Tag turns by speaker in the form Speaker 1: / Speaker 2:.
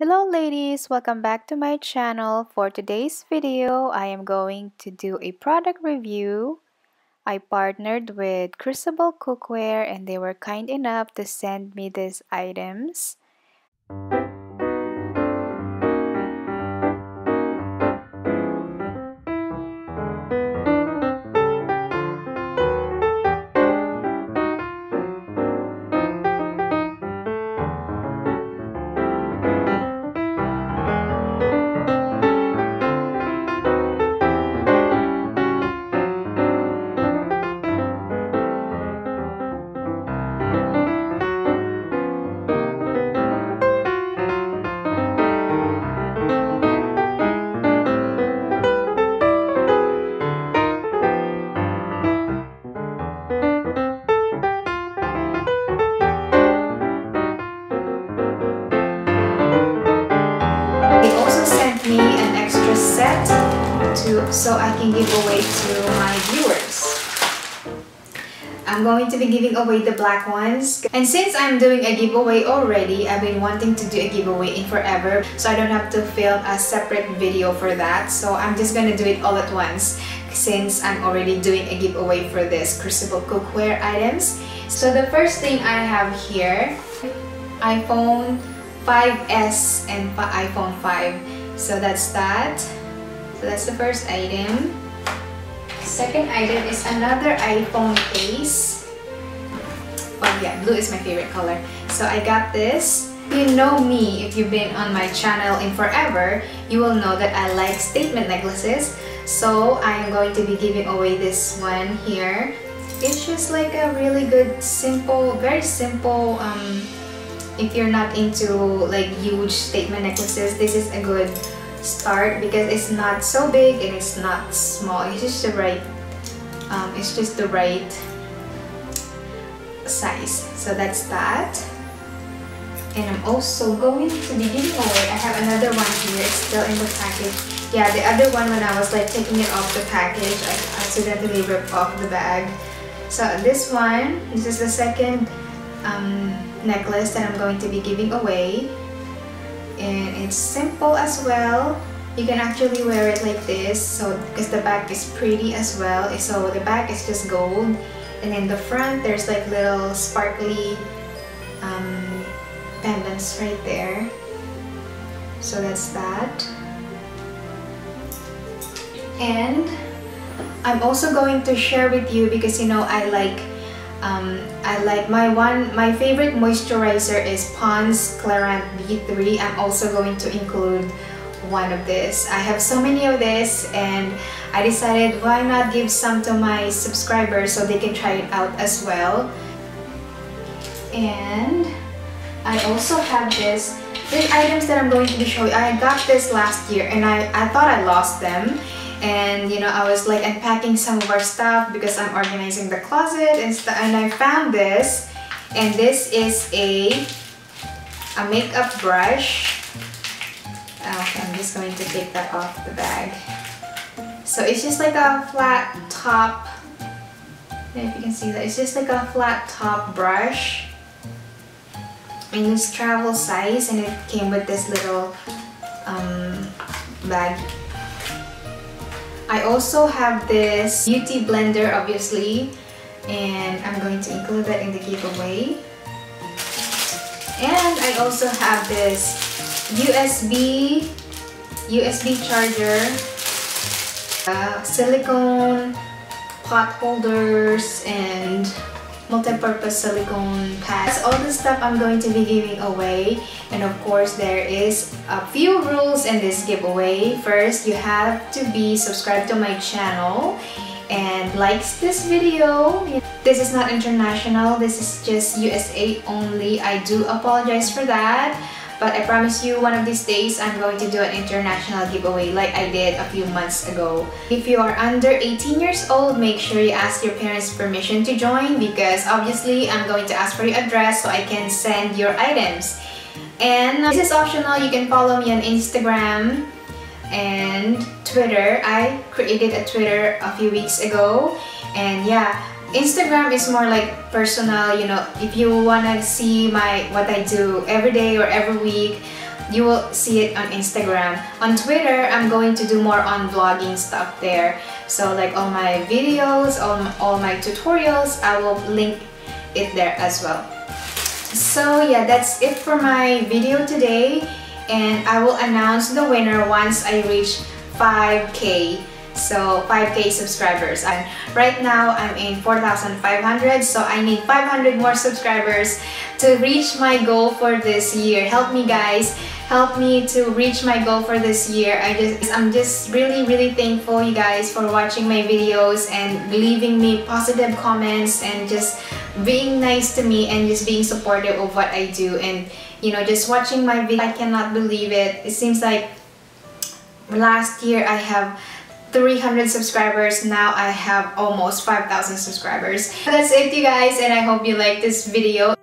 Speaker 1: Hello ladies, welcome back to my channel. For today's video, I am going to do a product review. I partnered with Crucible Cookware and they were kind enough to send me these items. Set to so I can give away to my viewers. I'm going to be giving away the black ones. And since I'm doing a giveaway already, I've been wanting to do a giveaway in forever. So I don't have to film a separate video for that. So I'm just gonna do it all at once since I'm already doing a giveaway for this Crucible cookware items. So the first thing I have here, iPhone 5S and iPhone 5. So that's that. That's the first item. Second item is another iPhone case. Oh yeah, blue is my favorite color. So I got this. You know me, if you've been on my channel in forever, you will know that I like statement necklaces. So I am going to be giving away this one here. It's just like a really good, simple, very simple, um, if you're not into like huge statement necklaces, this is a good start because it's not so big and it's not small. It's just the right, um, it's just the right size. So that's that. And I'm also going to be giving away, I have another one here, it's still in the package. Yeah, the other one when I was like taking it off the package, I accidentally ripped off the bag. So this one, this is the second um, necklace that I'm going to be giving away and it's simple as well. You can actually wear it like this. So because the back is pretty as well. So the back is just gold. And in the front there's like little sparkly um, pendants right there. So that's that. And I'm also going to share with you because you know I like um, I like my one, my favorite moisturizer is Pond's Clarant B3. I'm also going to include one of this. I have so many of this and I decided why not give some to my subscribers so they can try it out as well. And I also have this. The items that I'm going to be showing, I got this last year and I, I thought I lost them and you know I was like unpacking some of our stuff because I'm organizing the closet and stuff and I found this and this is a a makeup brush. Okay I'm just going to take that off the bag. So it's just like a flat top. If you can see that. It's just like a flat top brush in this travel size and it came with this little um, bag I also have this beauty blender obviously and I'm going to include that in the giveaway. And I also have this USB USB charger, uh, silicone pot holders and multi-purpose silicone pads. all the stuff I'm going to be giving away. And of course, there is a few rules in this giveaway. First, you have to be subscribed to my channel and likes this video. This is not international. This is just USA only. I do apologize for that. But I promise you one of these days I'm going to do an international giveaway like I did a few months ago. If you are under 18 years old, make sure you ask your parents permission to join because obviously I'm going to ask for your address so I can send your items. And this is optional. You can follow me on Instagram and Twitter. I created a Twitter a few weeks ago and yeah, Instagram is more like personal, you know, if you want to see my what I do every day or every week, you will see it on Instagram. On Twitter, I'm going to do more on vlogging stuff there. So like all my videos, all, all my tutorials, I will link it there as well. So yeah, that's it for my video today. And I will announce the winner once I reach 5k so 5k subscribers. And right now I'm in 4,500 so I need 500 more subscribers to reach my goal for this year. Help me guys. Help me to reach my goal for this year. I just I'm just really really thankful you guys for watching my videos and leaving me positive comments and just being nice to me and just being supportive of what I do. And you know just watching my video I cannot believe it. It seems like last year I have 300 subscribers. Now I have almost 5,000 subscribers. That's it you guys and I hope you like this video